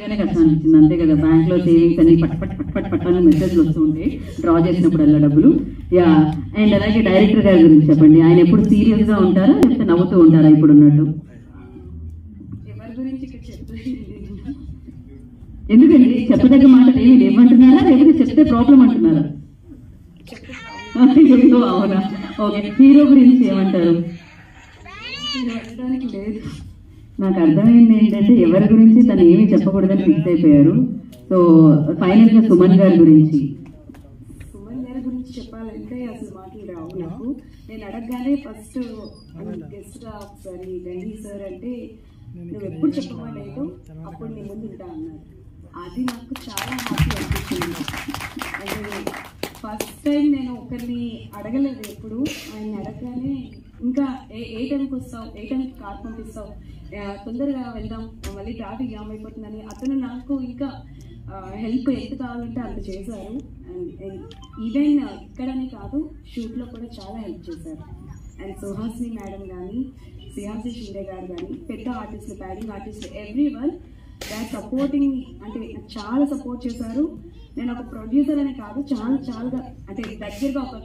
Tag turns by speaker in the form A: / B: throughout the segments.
A: గానే అనిపించింది అంతే కదా బ్యాంక్లో సేవింగ్స్ అని పట్ పట్ పట్ పట్ పట్ అని మెసేజ్లు వస్తూ ఉంటాయి. డ్రా చేసినప్పుడు అలా డబ్బులు. యా అండ్ అలాగే డైరెక్టర్ గారి గురించి చెప్పండి. ఆయన ఎప్పుడు సీరియస్గా ఉంటారా లేకపోతే నవ్వుతూ ఉంటారా ఇప్పుడు ఉన్నట్టు? ఎందుకండి? చెప్పదగ్గ మాటలు ఏమి లేవంటున్నారా లేకపోతే చెప్తే ప్రాబ్లం అంటున్నారా? అవునా? ఓకే హీరో గురించి ఏమంటారు?
B: లేదు.
A: నాకు అర్థమైంది ఏంటంటే ఎవరి గురించి తను ఏమీ చెప్పకూడదని ఫిక్స్ అయిపోయారు. సో ఫైనల్గా సుమన్ గారి గురించి.
B: సుమన్ గారి గురించి చెప్పాలంటే అసలు మాటలు రావు నాకు. నేను అడగగానే ఫస్ట్ గెస్ట్ ఒకసారి రండి సార్ అంటే నువ్వు ఎప్పుడు చెప్పమలేదు అప్పుడు నీ ముందు ఉంటా అన్నారు అది నాకు చాలా హ్యాపీ అనిపించింది. అంటే ఫస్ట్ టైం నేను ఒకరిని అడగలేదు ఎప్పుడు. ఆయన అడగగానే ఇంకా ఏ ఏ టైంకి వస్తావు? ఏ టైంకి కార్ పంపిస్తావు? తొందరగా వెళ్దాం. మళ్ళీ ట్రాఫిక్ జామ్ అయిపోతుందని అతను నాకు ఇంకా హెల్ప్ ఎంత కావాలంటే అంత చేశారు. అండ్ ఈవెన్ ఇక్కడనే కాదు షూట్లో కూడా చాలా హెల్ప్ చేశారు. అండ్ సుహాసిని మేడం కానీ సిహాసి షిండే గారు కానీ పెద్ద ఆర్టిస్టులు ప్యాడింగ్ ఆర్టిస్టులు ఎవ్రీ వన్ దాని సపోర్టింగ్ అంటే చాలా సపోర్ట్ చేశారు. నేను ఒక ప్రొడ్యూసర్ అనే కాదు చాలా చాలా అంటే దగ్గరగా ఒక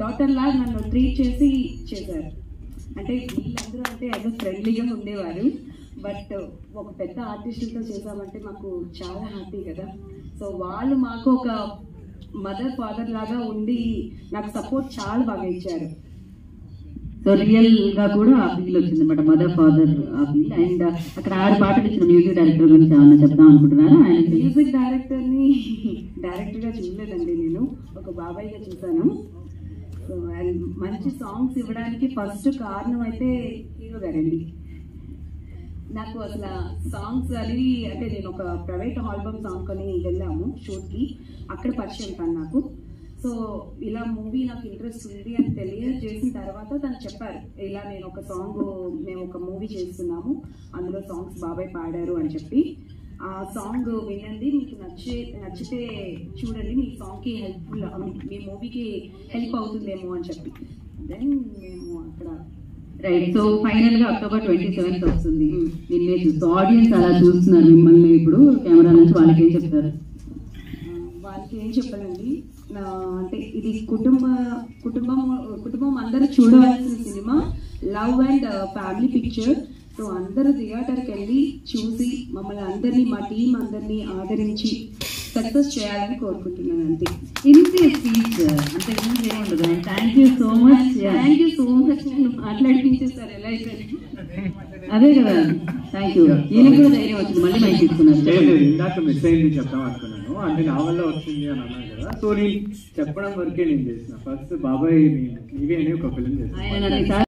B: డాక్టర్ లాగా నన్ను ట్రీట్ చేసి చేశారు. అంటే వీళ్ళందరూ అంటే ఏదో ఫ్రెండ్లీగా ఉండేవారు. బట్ ఒక పెద్ద ఆర్టిస్టులతో చేసామంటే మాకు చాలా హ్యాపీ కదా. సో వాళ్ళు మాకు ఒక మదర్ ఫాదర్ లాగా ఉండి నాకు సపోర్ట్ చాలా బాగా ఇచ్చారు.
A: సో రియల్గా కూడా ఆ ఫీల్ వచ్చింది అనమాట మదర్ ఫాదర్ ఆ ఫీల్ అండ్ అక్కడ ఆరు పాటలు ఇచ్చిన మ్యూజిక్ డైరెక్టర్ గురించి ఏమన్నా చెప్దాం అనుకుంటున్నారా? ఆయన
B: మ్యూజిక్ డైరెక్టర్ని డైరెక్టర్గా చూడలేదండి నేను. ఒక బాబాయ్గా అండ్ మంచి సాంగ్స్ ఇవ్వడానికి ఫస్ట్ కారణం అయితే హీరో గారండి. నాకు అసలు సాంగ్స్ అవి అంటే నేను ఒక ప్రైవేట్ ఆల్బమ్ సాంగ్ కొని వెళ్ళాము షూట్కి. అక్కడ పరిచయం తను నాకు. సో ఇలా మూవీ నాకు ఇంట్రెస్ట్ ఉంది అని తెలియజేసిన తర్వాత తను చెప్పారు ఇలా నేను ఒక సాంగ్ మేము ఒక మూవీ చేస్తున్నాము అందులో సాంగ్స్ బాబాయ్ పాడారు అని చెప్పి. ఆ సాంగ్ వినండి మీకు నచ్చే నచ్చితే చూడండి మీ సాంగ్కి హెల్ప్ఫుల్ మీ మూవీకి హెల్ప్ అవుతుందేమో అని చెప్పి. దెన్ మేము అక్కడ
A: రైట్ సో ఫైనల్గా అక్టోబర్ ట్వంటీ సెవెంత్ వస్తుంది నిన్నే చూస్తూ ఆడియన్స్ అలా చూస్తున్నారు మిమ్మల్ని ఇప్పుడు కెమెరా నుంచి వాళ్ళకి ఏం చెప్తారు?
B: వాళ్ళకి ఏం చెప్పాలండి? అంటే ఇది కుటుంబ కుటుంబం కుటుంబం అందరూ చూడవలసిన cinema love and family picture. So అందరూ థియేటర్కి వెళ్ళి చూసి మమ్మల్ని అందరినీ మా టీం అందరినీ ఆదరించి సక్సెస్ చేయాలని కోరుకుంటున్నాను అంతే.
A: ఇంతే స్పీచ్ అంతే ముందు ఏముండదు thank you so much
B: thank you so much నన్ను మాట్లాడిపించేస్తారు ఎలా అయితే
A: అదే కదా. థ్యాంక్ యూ ఈయనకు కూడా ధైర్యం వచ్చింది. మళ్ళీ మైక్ తీసుకున్నారు
C: లేదు ఇందాక మిస్ అయింది చెప్తాం అనుకున్నాను. అంటే నా వల్ల వచ్చింది అని అన్నాను కదా. సో నేను చెప్పడం వరకే నేను చేసిన. ఫస్ట్ బాబాయ్ నేను ఇవి అని ఒక ఫిల్మ్
A: ఆయన నన్ను